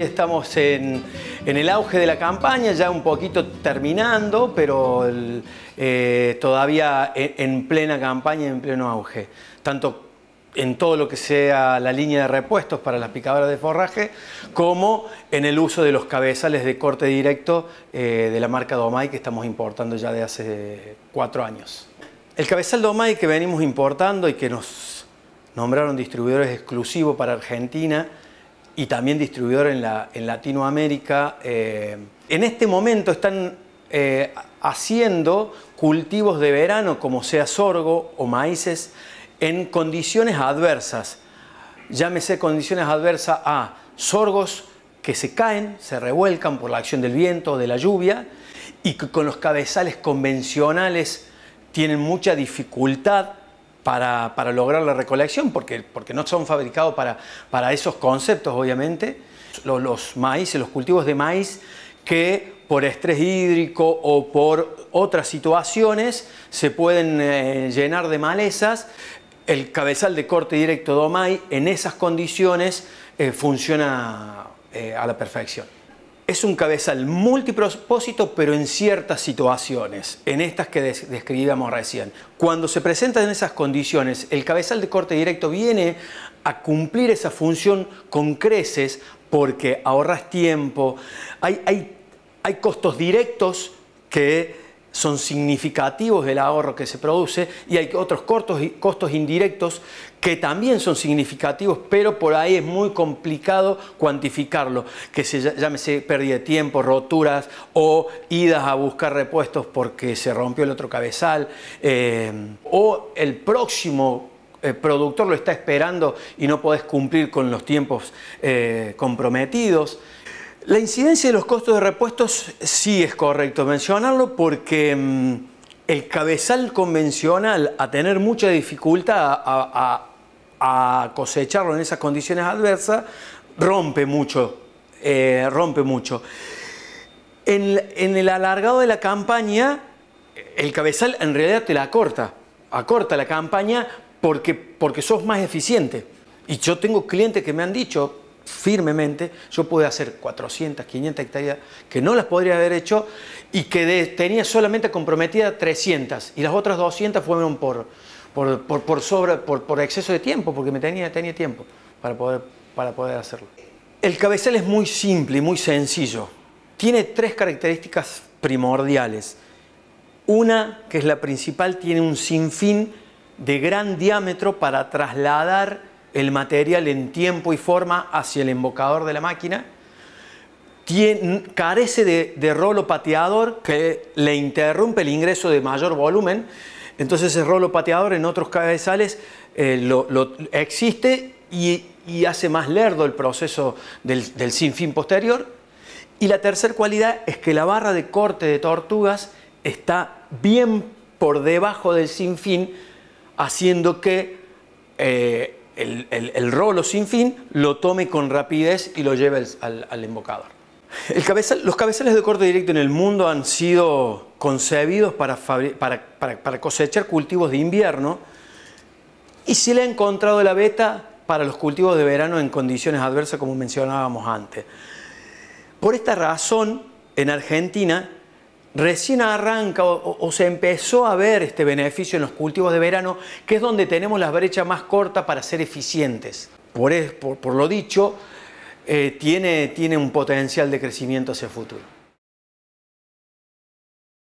Estamos en, el auge de la campaña, ya un poquito terminando, pero eh, todavía en, plena campaña, en pleno auge. Tanto en todo lo que sea la línea de repuestos para las picadoras de forraje, como en el uso de los cabezales de corte directo eh, de la marca Domay que estamos importando ya de hace cuatro años. El cabezal Domay que venimos importando y que nos nombraron distribuidores exclusivos para Argentina, y también distribuidor en, la, en Latinoamérica. Eh, en este momento están eh, haciendo cultivos de verano, como sea sorgo o maíces, en condiciones adversas. Llámese condiciones adversas a sorgos que se caen, se revuelcan por la acción del viento o de la lluvia y que con los cabezales convencionales tienen mucha dificultad para, lograr la recolección, porque, porque no son fabricados para, para esos conceptos, obviamente. Los, los maíces, los cultivos de maíz que por estrés hídrico o por otras situaciones se pueden eh, llenar de malezas. El cabezal de corte directo de OMAI en esas condiciones eh, funciona eh, a la perfección. Es un cabezal multipropósito, pero en ciertas situaciones, en estas que describíamos recién. Cuando se presenta en esas condiciones, el cabezal de corte directo viene a cumplir esa función con creces porque ahorras tiempo, hay, hay, hay costos directos que son significativos del ahorro que se produce y hay otros costos indirectos que también son significativos, pero por ahí es muy complicado cuantificarlo, que se llámese pérdida de tiempo, roturas o idas a buscar repuestos porque se rompió el otro cabezal, eh, o el próximo eh, productor lo está esperando y no podés cumplir con los tiempos eh, comprometidos. La incidencia de los costos de repuestos sí es correcto mencionarlo porque mm, el cabezal convencional a tener mucha dificultad a, cosecharlo en esas condiciones adversas rompe mucho, eh, rompe mucho. En, el alargado de la campaña, el cabezal en realidad te la acorta, acorta la campaña porque, porque sos más eficiente. Y yo tengo clientes que me han dicho, firmemente, yo pude hacer 400, 500 hectáreas que no las podría haber hecho y que tenía solamente comprometida 300 y las otras 200 fueron por, por, por, por, exceso de tiempo, porque me tenía, tenía tiempo para poder, para poder hacerlo. El cabezal es muy simple y muy sencillo. Tiene tres características primordiales. Una, que es la principal, tiene un sinfín de gran diámetro para trasladar el material en tiempo y forma hacia el embocador de la máquina, carece de, rolo pateador que le interrumpe el ingreso de mayor volumen, entonces ese rolo pateador en otros cabezales eh, lo, existe y, hace más lerdo el proceso del, del sinfín posterior. Y la tercera cualidad es que la barra de corte de tortugas está bien por debajo del sinfín, haciendo que eh, el, rolo sin fin lo tome con rapidez y lo lleve al, embocador. los cabezales de corte directo en el mundo han sido concebidos para, para, cosechar cultivos de invierno y se le ha encontrado la beta para los cultivos de verano en condiciones adversas como mencionábamos antes. Por esta razón, en Argentina recién arranca o, se empezó a ver este beneficio en los cultivos de verano, que es donde tenemos las brechas más cortas para ser eficientes. Por, lo dicho, eh, tiene, tiene un potencial de crecimiento hacia el futuro.